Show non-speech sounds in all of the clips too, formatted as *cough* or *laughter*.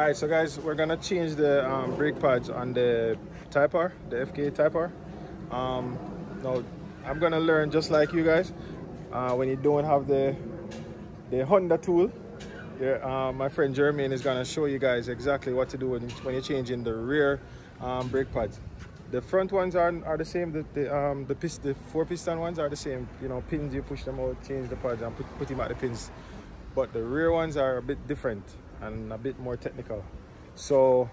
All right, so guys, we're gonna change the um, brake pads on the Type R, the FK Type R. Um, now, I'm gonna learn just like you guys. Uh, when you don't have the the Honda tool, yeah, uh, my friend Jermaine is gonna show you guys exactly what to do when, when you're changing the rear um, brake pads. The front ones are, are the same. The the, um, the, the four piston ones are the same. You know, pins you push them out, change the pads, and put, put them at the pins. But the rear ones are a bit different and a bit more technical. So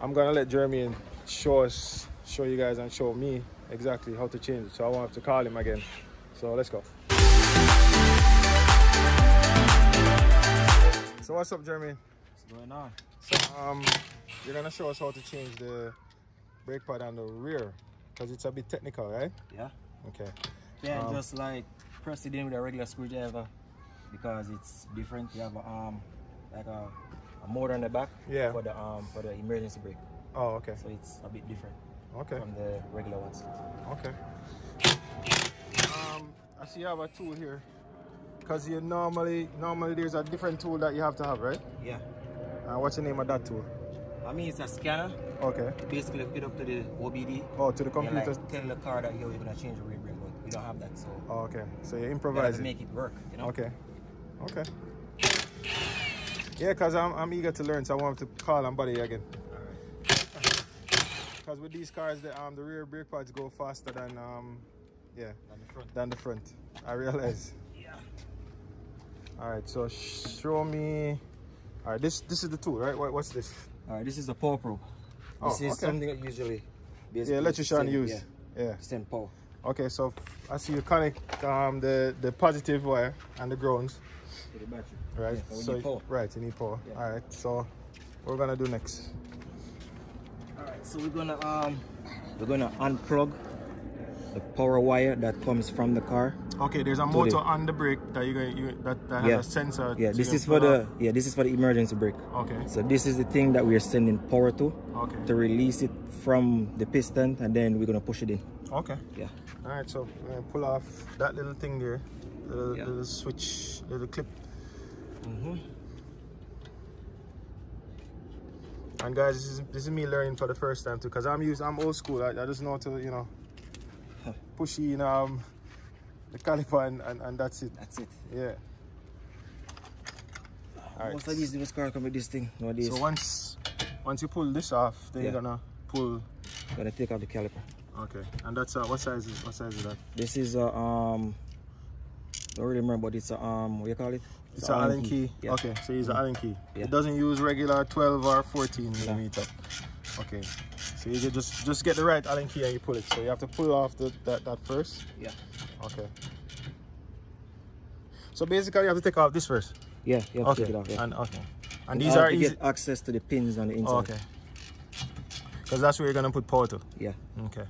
I'm gonna let Jeremy show us, show you guys, and show me exactly how to change it. So I won't have to call him again. So let's go. So what's up, Jeremy? What's going on? So um, you're gonna show us how to change the brake pad on the rear because it's a bit technical, right? Yeah. Okay. Yeah, Um, just like press it in with a regular screwdriver because it's different. You have a um like a, a motor on the back Yeah. for the um for the emergency brake. Oh, okay. So it's a bit different Okay. from the regular ones. Okay. Um, I see you have a tool here. Cause you normally, normally there's a different tool that you have to have, right? Yeah. Uh, what's the name of that tool? I mean it's a scanner. Okay. Basically hook it up to the OBD. Oh, to the and computer. like tell the car that yo you're gonna change the rear brake, but we don't have that, so Oh, okay. So you improvise it. make it work. You know. Okay. Okay. Yeah, cause I'm, I'm eager to learn, so I want to call and body again. Alright. Cause with these cars, the um the rear brake pads go faster than um yeah On the front. than the front. I realize. Yeah. All right, so show me. All right, this this is the tool, right? What, what's this? Alright, this is the power probe. Oh, This is okay. something that usually Yeah, electrician use. Yeah, Yeah. send power. Okay, so I see you connect um the the positive wire and the grounds, To the battery. Right? Yeah, so we so need right, you need power. Yeah. All right, so what we're gonna do next? Alright, so we're gonna um we're gonna unplug the power wire that comes from the car. Okay, there's a the- motor on the brake that you you that, that Yeah. has a sensor. Yeah, this is for the yeah, this is for the emergency brake. Okay. So this is the thing that we are sending power to Okay. to release it from the piston and then we're gonna push it in. Okay. Yeah. All right, so we're gonna pull off that little thing there, little, Yeah. little switch, little clip. Mm-hmm. And guys, this is this is me learning for the first time too, cause I'm used, I'm old school. I, I just know how to, you know, push in um the caliper and, and, and that's it. That's it. Yeah. Alright. Most of these cars come with this thing nowadays. So once once you pull this off, then you're gonna pull. gonna take out the caliper. Okay. And that's uh, what size is what size is that? This is a um don't really remember but it's a um what you call it? It's an Allen key. Yeah. Okay, so it's an Allen key. Yeah. It doesn't use regular 12 or 14 millimeter. Okay. So you just just get the right Allen key and you pull it. So you have to pull off the, that that first. Yeah. Okay. So basically you have to take off this first. Yeah, you have to Okay. take it off. Yeah. And okay. And In these are to easy. get access to the pins on the inside. Oh, okay. Because that's where you're gonna put power to. Yeah. Okay.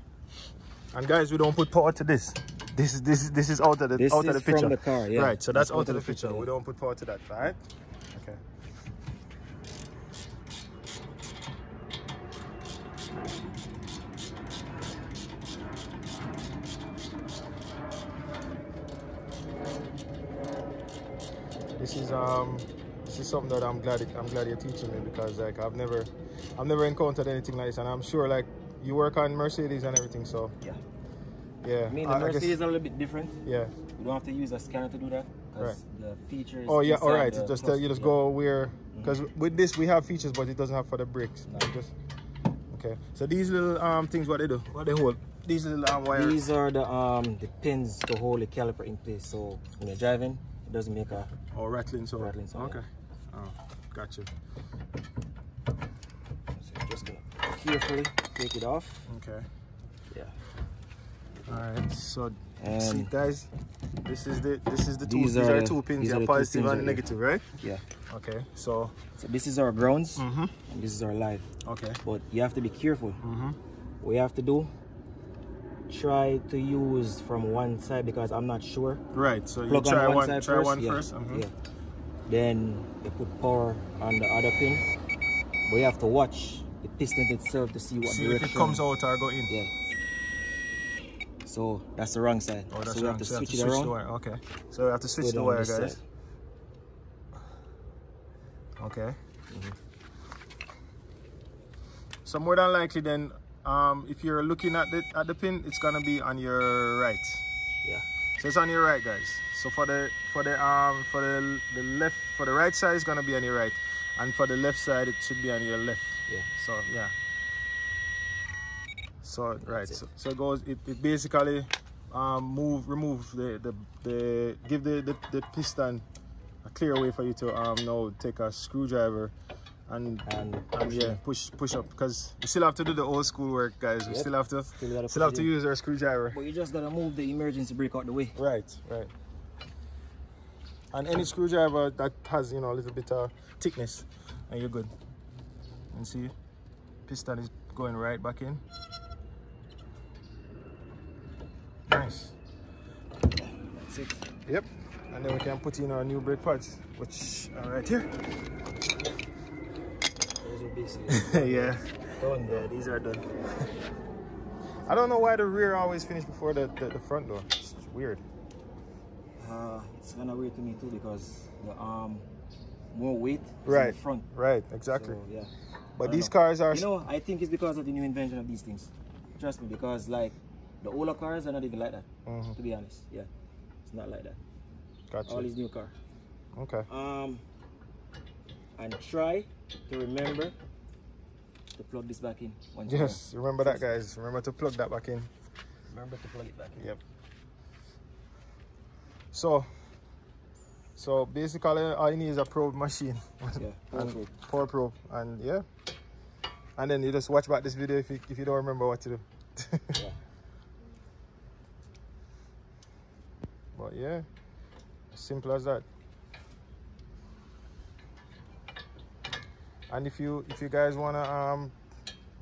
And guys, we don't put power to this. This is this is this is out of the This out of the picture. from the car, yeah. Right. So that's out of the picture. yeah. We don't put power to that, right? Okay. This is um this is something that I'm glad I'm glad you're teaching me because like I've never I've never encountered anything like this and I'm sure like you work on Mercedes and everything so Yeah. yeah I mean the I- Mercedes are a little bit different. yeah You don't have to use a scanner to do that. 'cause The features. Oh yeah, all right. just uh, you just yeah. go where because with this we have features, but it doesn't have for the brakes. No. Just okay. So these little um things, what they do? What they hold? These little um wires. These are the um the pins to hold the caliper in place. So when you're driving, it doesn't make a or rattling so. Rattling sound, Okay. Oh, gotcha. so just gonna carefully take it off. Okay. Yeah. All right. So And see guys, this is the this is the two These these, are are, two pins. these Yeah, are the pins and negative, right? yeah. Okay. So So this is our grounds mhm. and this is our live. Okay. But you have to be careful. Mhm. What you have to do, try to use from one side because I'm not sure. Right. So you Plug try on one, one. side try first. one yeah. first. Mhm. Yeah. Then you put power on the other pin. But you have to watch the piston itself to see what See if it comes out or go in. Yeah. So that's the wrong side. Oh, that's so we wrong. have to So you have switch to it switch around. the wire. Okay. So we have to switch the wire, guys. side. Okay. So more than likely then, um, if you're looking at the at the pin, it's gonna be on your right. Yeah. So it's on your right, guys. So for the for the um for the the left for the right side, it's gonna be on your right, and for the left side, it should be on your left. Yeah. So yeah. So right. So, so it goes. It, it basically um move remove the the the give the the, the piston a clear way for you to um now take a screwdriver and And and push yeah in. push push up because we still have to do the old school work, guys. We Yep. still have to Still gotta still have push to in. use our screwdriver. But you just gotta move the emergency brake out the way. Right, right. And any screwdriver that has, you know, a little bit of thickness, and you're good. And see, piston is going right back in. Nice. That's it. Yep. And then we can put in our new brake pads, which are right here. Those are basically *laughs* yeah. done there. These are done. *laughs* I don't know why the rear always finish before the, the, the front door. It's weird. Uh, it's kind of weird to me too because the um more weight Right. the front. Right, exactly. So, yeah. But these know. cars are You know, I think it's because of the new invention of these things. Trust me, because like the older cars are not even like that. Mhm. To be honest, yeah, it's not like that. gotcha. All these new car. Okay. Um, and try to remember to plug this back in. Yes, remember that guys. Remember to plug that back in. Remember to plug it back in. Yep. So, so basically, all you need is a probe machine Yeah, *laughs* and probe. power probe, and yeah, and then you just watch back this video if you, if you don't remember what to do. *laughs* Yeah. but yeah, simple as that. And if you if you guys wanna um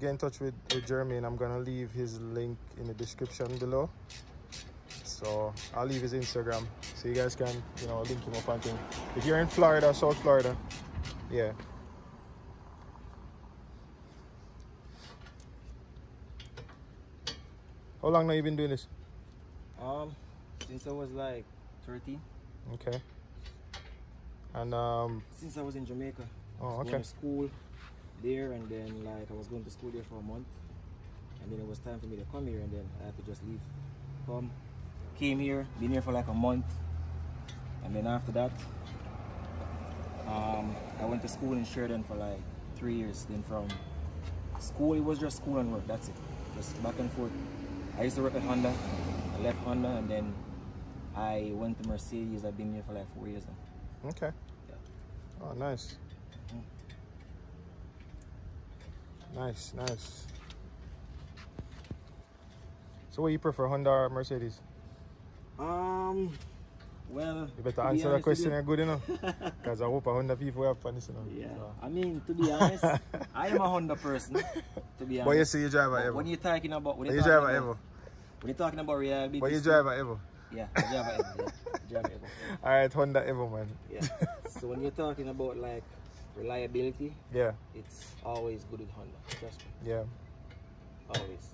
get in touch with, with Jermaine, I'm gonna leave his link in the description below. So I'll leave his Instagram so you guys can you know link him up and thing. If you're in Florida, South Florida, yeah. How long now you been doing this? Um, since I was like 13, Okay. And um since I was in Jamaica. I Oh, was okay. Going to school there, and then like I was going to school there for a month, and then it was time for me to come here, and then I had to just leave. Come, came here, been here for like a month, and then after that, um, I went to school in Sheridan for like three years. Then from school, it was just school and work. That's it, just back and forth. I used to work at Honda. I left Honda, and then I went to Mercedes. I've been here for like four years now. okay. Yeah. Oh nice. Mm. Nice, nice. So what do you prefer, Honda or Mercedes? Um, well, You better answer the question you- good enough. *laughs* Because I hope a Honda people have fun listening. Yeah, So. I mean, to be honest, I am a Honda person. To be *laughs* honest, But you see you drive a Evo. when you're talking about when you drive talking a about, Evo. when you're talking about reliability, But you drive a Evo. yeah, I drive a Evo, *laughs* yeah, drive Evo. Alright, Honda Evo man. yeah. So when you're talking about like reliability, Yeah, it's always good with Honda. Trust me, yeah. always.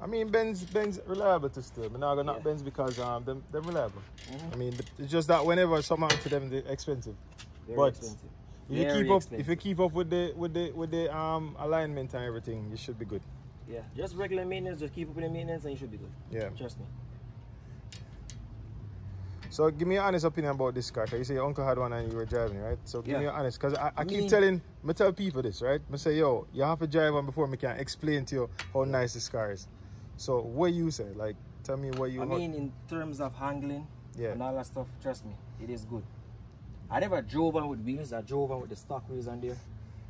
I mean Benz Benz reliable to still. I'm not Yeah. Benz because um them them reliable. Mhm. I mean it's just that whenever something happen to them they're expensive. Very But expensive. If you Very keep up if you keep up with the with the with the um alignment and everything, you should be good. Yeah, just regular maintenance. Just keep up with the maintenance, and you should be good. Yeah. Trust me. So give me your honest opinion about this car. 'cause you say your uncle had one and you were driving, right? So give me Yeah. your honest, because I, I, I keep mean- telling, I tell people this, right? I say, yo, you have to drive one before me can explain to you how nice this car is. So what you say? Like, tell me what you. I mean, in terms of handling Yeah. and all that stuff, trust me, it is good. I never drove on with wheels. I drove on with the stock wheels on there.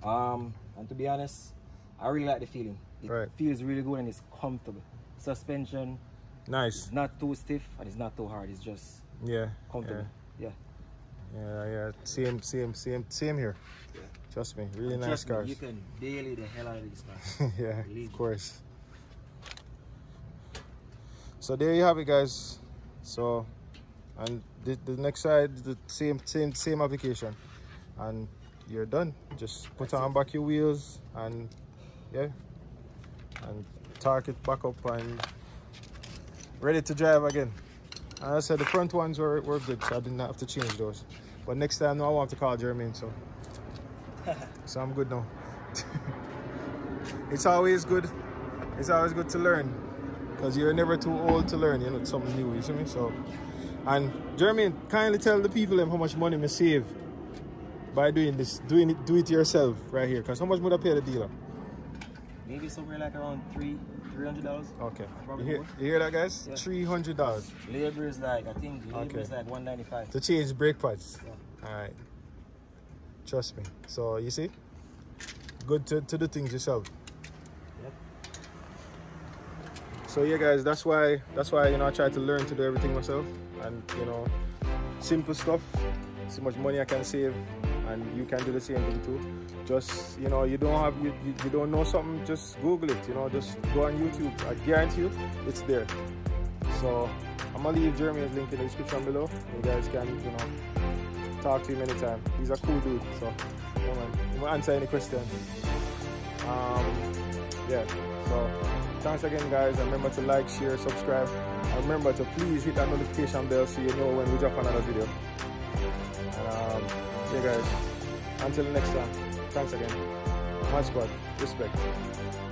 Um, and to be honest, I really like the feeling. It Right. feels really good and it's comfortable. Suspension nice. is not too stiff and it's not too hard. It's just Yeah. comfortable. Yeah. Yeah. Yeah. Yeah. Same. Same. Same. Same here. Yeah. Trust me, really And nice trust me, cars. you can daily the hell out of these cars. *laughs* yeah, Believe of course. So there you have it, guys. So, and the, the next side, the same, same, same application, and you're done. Just put on back your wheels and yeah, and torque it back up and ready to drive again. And I said the front ones were, were good, so I did not have to change those. But next time, no, I want to call Jermaine, so *laughs* so I'm good now. *laughs* it's always good. It's always good to learn because you're never too old to learn. You know something new. You see me? So, and Jeremy, kindly tell the people how much money me save by doing this, doing it, do it yourself right here. Because how much would I pay the dealer? Maybe somewhere like around three, three hundred dollars. Okay. You hear, you hear, that, guys? Yeah. Three hundred dollars. Labor is like I think labor Okay. is like one ninety five. to change brake pads. Yeah. All right. Trust me. So you see, good to, to do things yourself. Yep. So yeah, guys, that's why that's why you know I try to learn to do everything myself, and you know, simple stuff. See much money I can save, and you can do the same thing too. Just you know, you don't have you, you, you don't know something, just Google it. You know, just go on YouTube. I guarantee you, it's there. So I'm gonna leave Jeremy's link in the description below. You guys can you know talk to him anytime. He's a cool dude. So yeah, man, gonna answer any questions. Um, yeah. So thanks again, guys. And remember to like, share, subscribe. And remember to please hit that notification bell so you know when we drop another video. And um, yeah, guys. Until next time. Thanks again. Mad Squad. Respect.